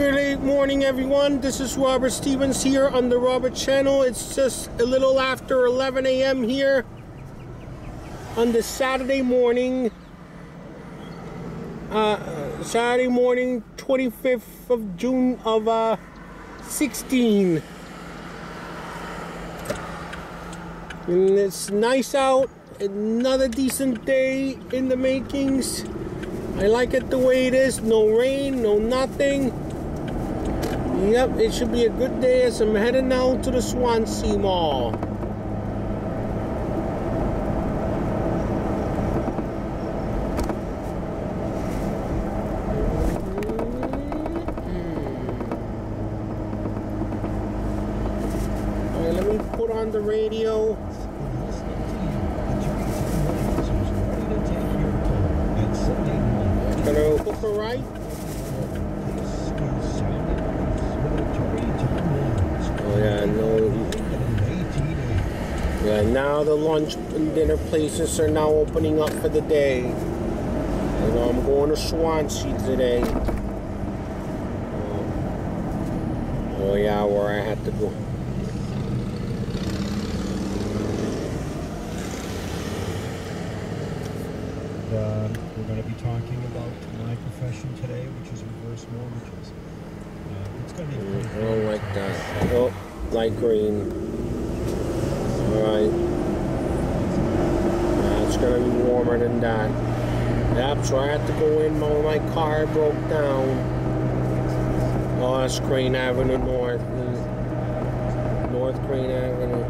Good morning, everyone. This is Robert Stevens here on the Robert channel. It's just a little after 11 a.m. here on the Saturday morning. Uh, Saturday morning, 25th of June of uh, 16. And it's nice out. Another decent day in the makings. I like it the way it is. No rain, no nothing. Yep, it should be a good day as I'm heading now to the Swansea Mall. Alright, let me put on the radio. Hello, hook a right. Oh yeah, no. Yeah, now the lunch and dinner places are now opening up for the day. You know, I'm going to Swansea today. Oh, oh yeah, where I had to go. Uh, we're going to be talking about my profession today, which is reverse mortgages. Uh, it's going to be Mm, pretty I don't like that. Oh, light green. Yeah, it's gonna be warmer than that. Yep, so I had to go in when my car broke down. on Screen Avenue North. Mm. North Crane Avenue.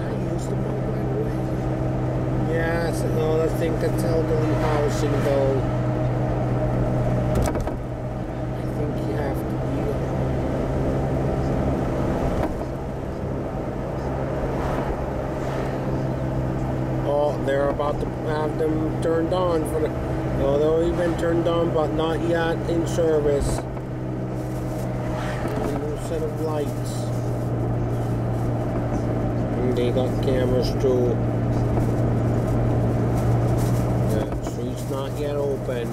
I used the mode right away. Yeah, so no, I think that's elderly housing though. I think you have to be. Oh, they're about to have them turned on for the. No, they've been turned on, but not yet in service. A new set of lights. And they got cameras too. Yeah, street's not yet open.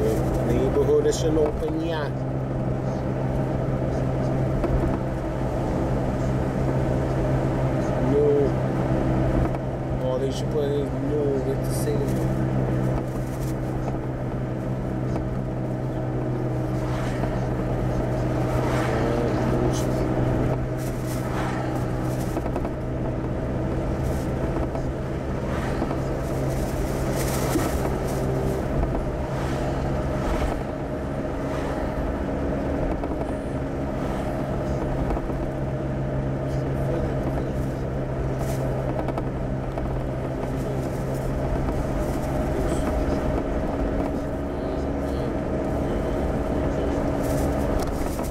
The neighborhood isn't open yet. No. Oh, they should put it no with the same.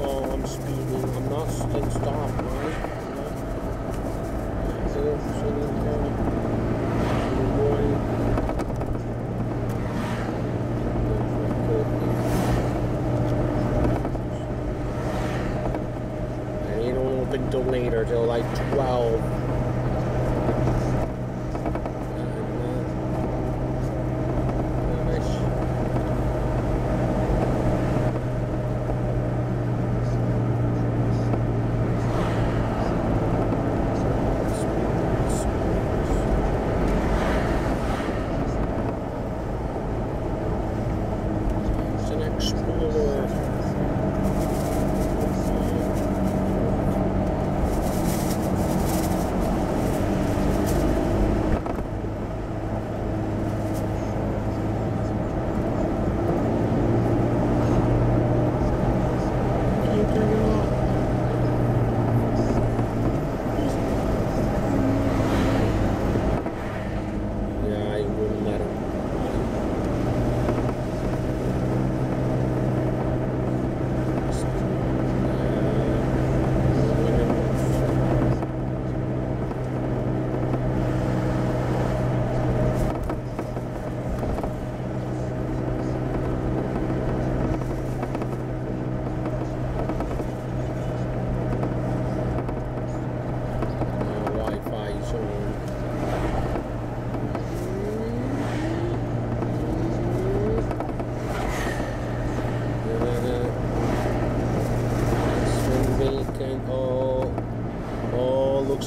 Oh, I'm speeding. I'm not in stop, right? So, so you're going. And they don't open till like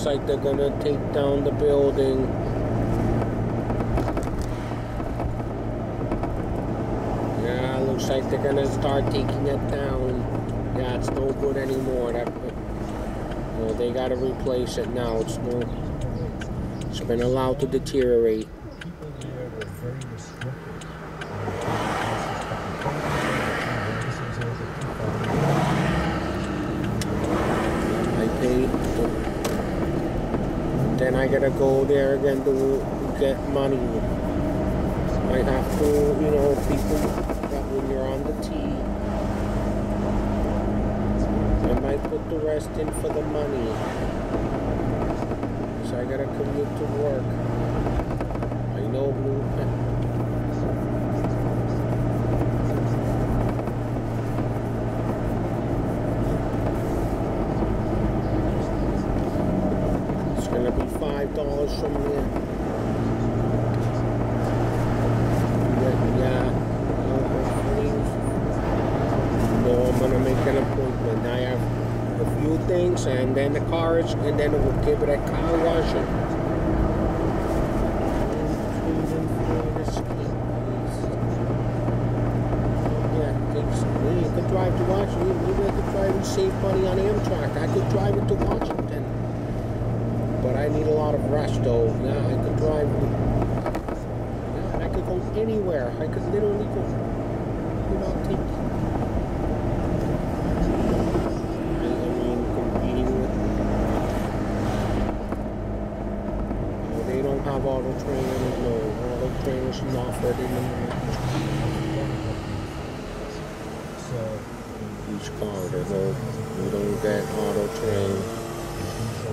like they're gonna take down the building. Yeah, looks like they're gonna start taking it down. Yeah, it's no good anymore. That, know, they gotta replace it now. It's no. It's been allowed to deteriorate. People there were very restricted. I pay. Then I gotta go there again to get money. I have to, you know, people that when you're on the tee, I might put the rest in for the money. So I gotta commute to work. I know blue. It's gonna be five dollars from here. Yeah, yeah. No, hopefully. No, I'm gonna make an appointment. I have a and then the cars, and then we'll give it a car wash. and- Yeah, thanks. Yeah, you could drive to Washington. Maybe I could drive and save money on Amtrak. I could drive it to Washington. But I need a lot of rest, though. Yeah, I could drive. Yeah, I could go anywhere. I could literally go. You know, take. I, I mean, competing with. No, they don't have auto trainers. No, auto trainers is offered in the So, each car. There's no. You don't get auto train.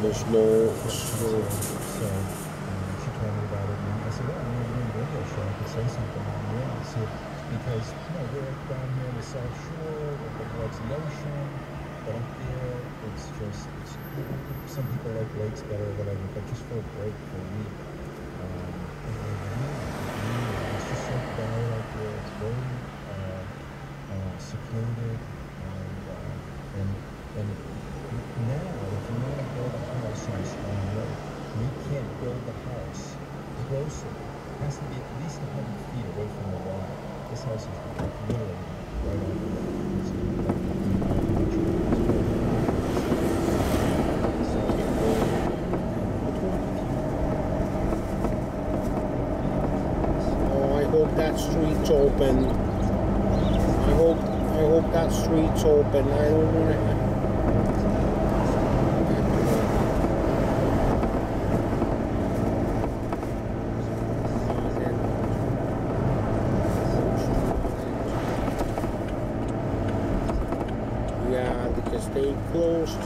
There's no. so, so um, she told me about it, and I said, well, I'm going to radio show. I could say something on the air. I because, you know, we're down here in the South Shore, the ocean, but up there, it's just, it's, some people like lakes better or whatever, but just for a break for a week. Um, and I really, so there. It's very uh, uh, secluded, and uh, and and now, if you want to build a house on strong road, you can't build the house closer. It has to be at least 100 feet away from the water. This house is literally right on the road. It's Oh, I hope that street's open. I hope I hope that street's open. I don't want to. Yeah, because they closed.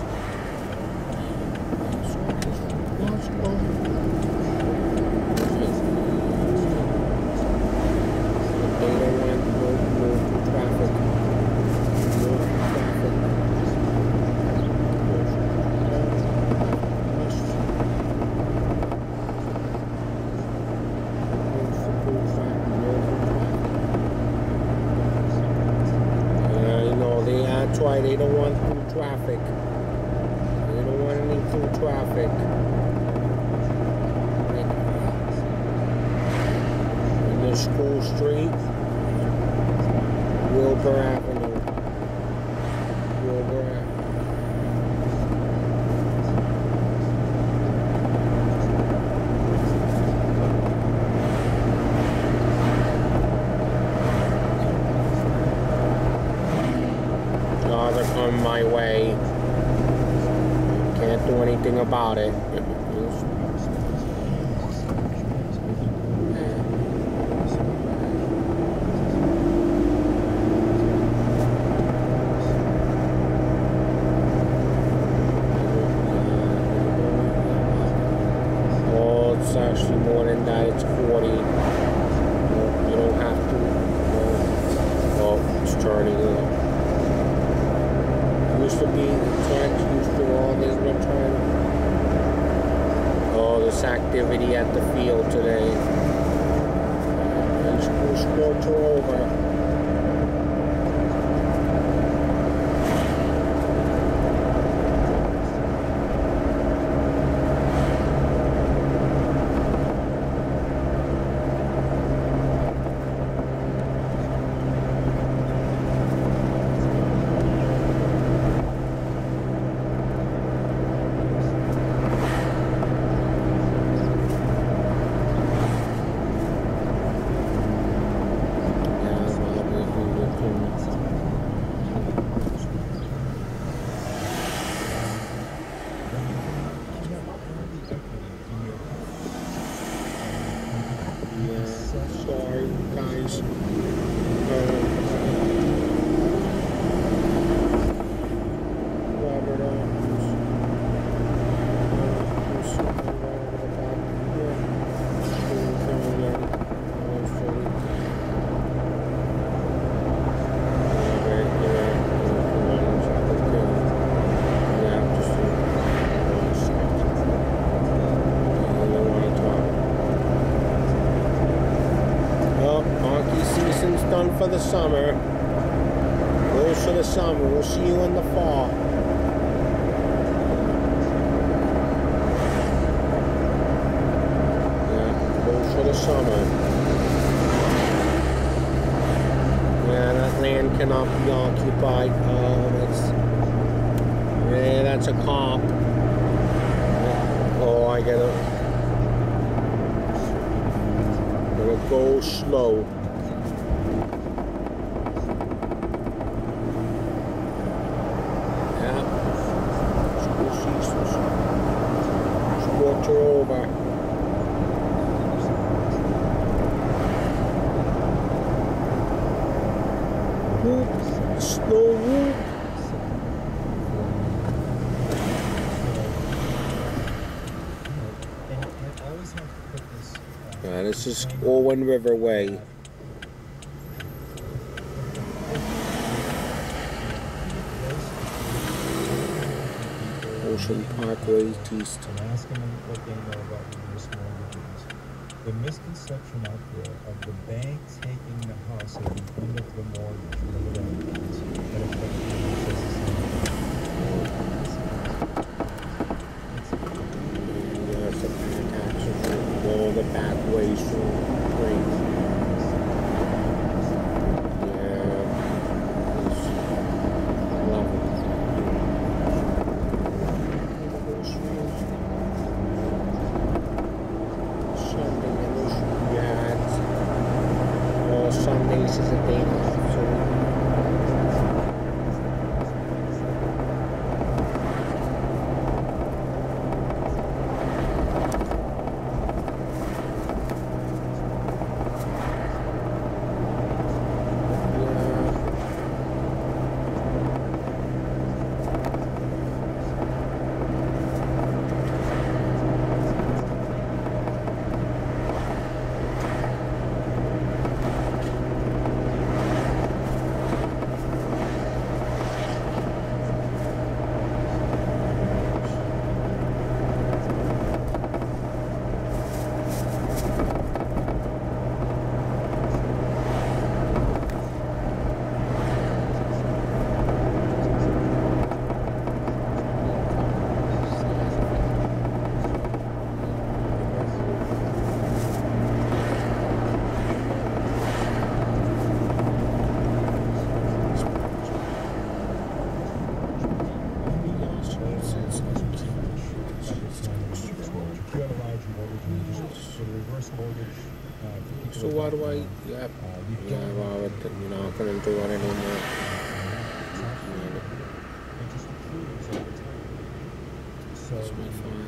They don't want no, no traffic. No traffic. Yeah, I know, they, that's why they don't want through traffic. They don't want any through traffic. In the school street, Wilbur Avenue. Wilbur Avenue. They're my way. Can't do anything about it. the summer, close to the summer. We'll see you in the fall. Yeah, close to the summer. Yeah, that land cannot be occupied. Oh, that's, yeah, that's a comp. Oh, I gotta, gotta go slow. East Orwin River Way. Ocean Parkway East. The misconception out there of the bank taking the house at the end of the mortgage that the back ways for grains. definitely fun.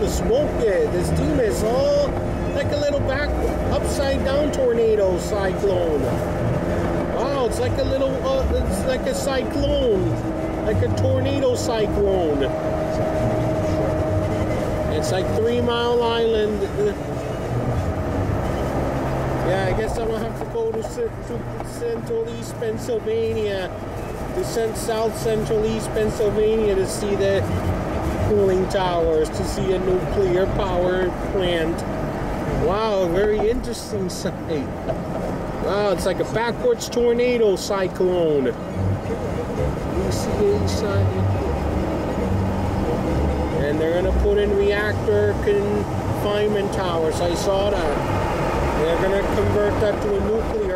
The smoke is. This thing is all like a little back upside down tornado cyclone. Wow, it's like a little uh, it's like a cyclone. Like a tornado cyclone. It's like Three Mile Island. Yeah, I guess I'm gonna have to go to, to Central East Pennsylvania, to South Central East Pennsylvania to see the cooling towers, to see a nuclear power plant. Wow, very interesting sight. Wow, it's like a backwards tornado cyclone. And they're gonna put in reactor confinement towers. I saw that. They're gonna convert that to a nuclear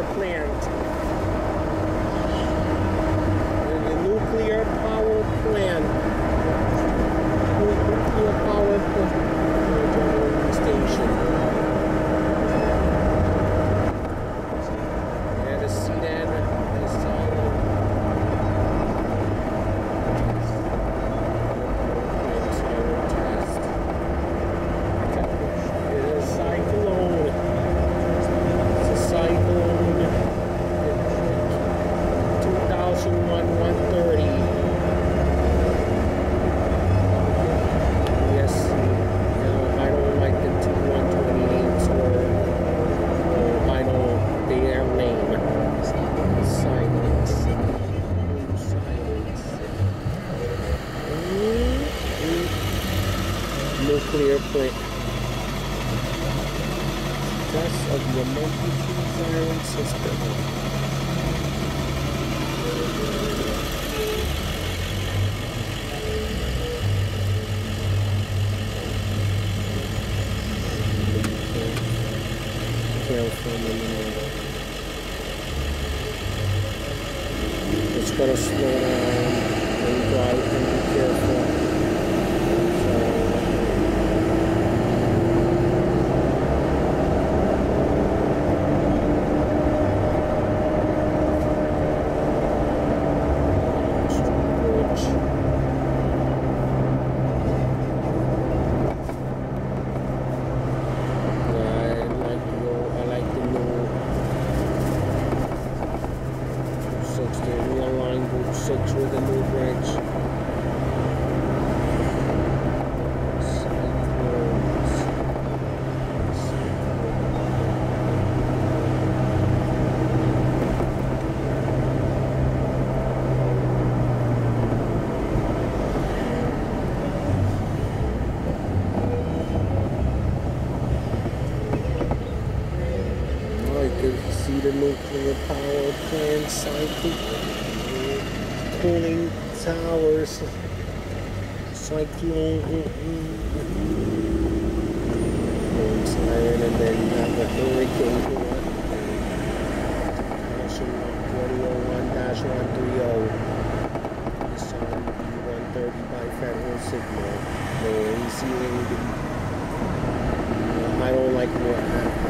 siren, and then have the hurricane here. Caution 2001-130. This on B130 by federal signal. No receiving. I don't like what happened.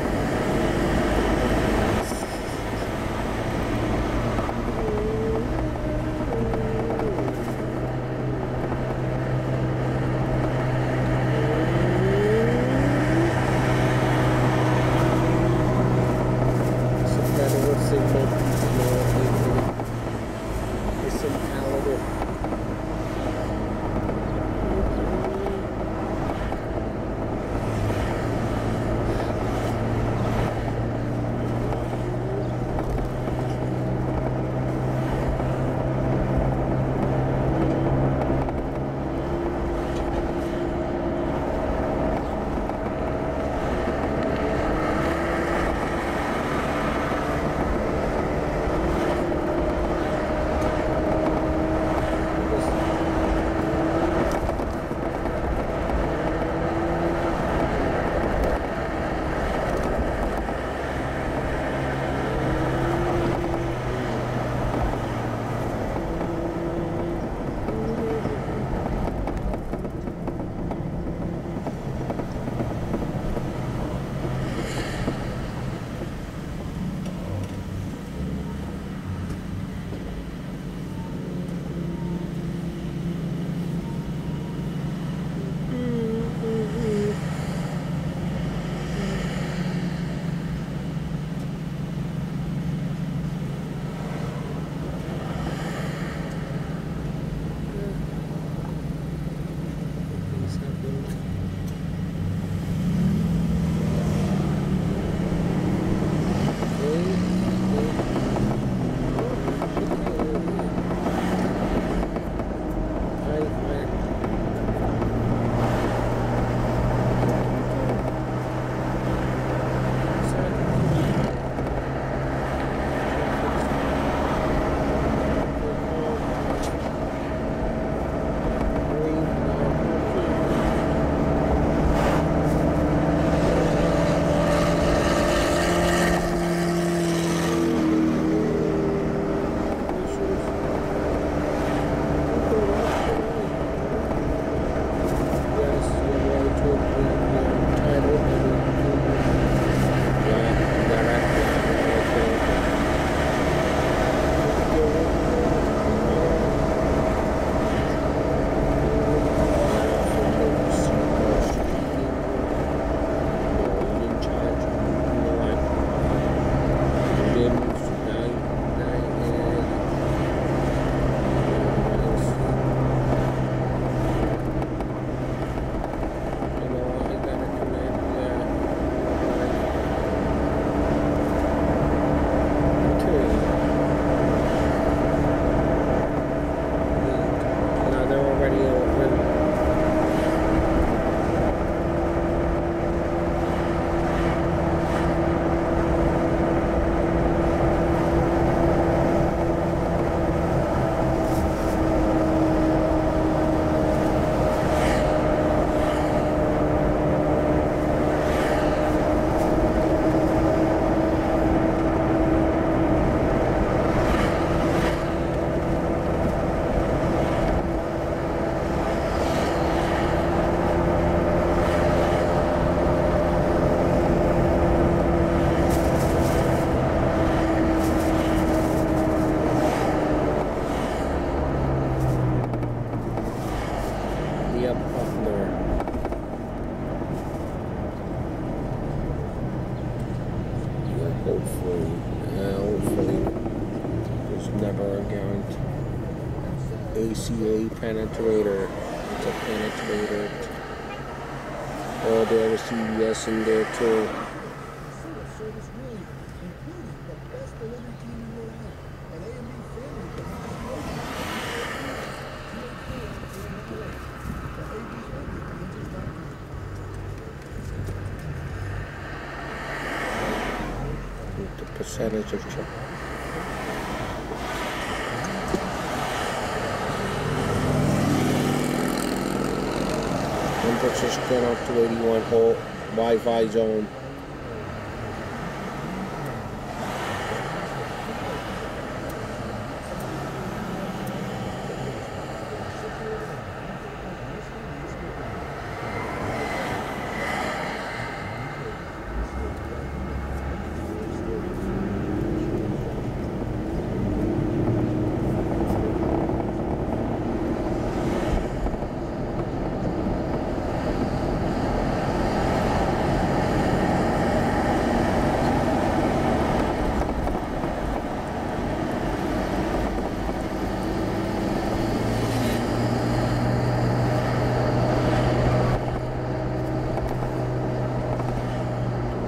Penetrator. It's a penetrator. Oh, there was CBS in there too. Service really, including the best delivery team in Rhode Island, an A&B family that The percentage of Temperature's going up to 81 whole Wi-Fi zone.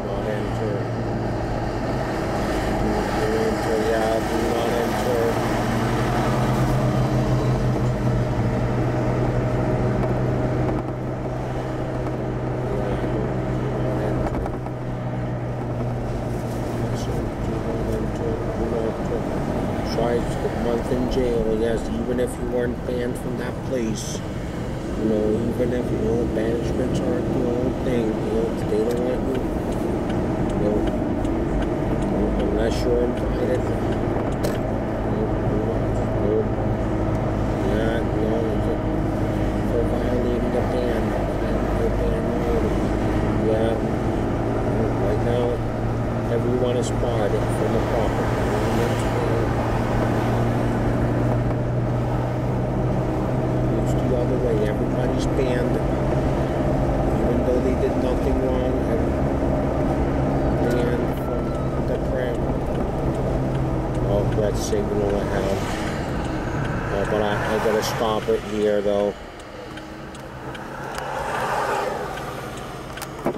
not enter. Do not enter, yeah, do not enter. Yeah, do not enter. So, do not enter, do not enter. Try a month in jail, yes, even if you weren't banned from that place. You know, even if, you know, banishments aren't the only thing, you know, they don't want you no. No, Unless you're invited. No. Not, no, for, the ban. The ban. Yeah. Right now, everyone is barred from the property. It's the other way. Everybody's banned. Even though they did nothing wrong, and from the pram. Oh, red signal ahead. Oh, but I, I gotta stop it here though.